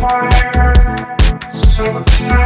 fire, so tonight.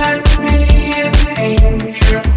Send me an angel,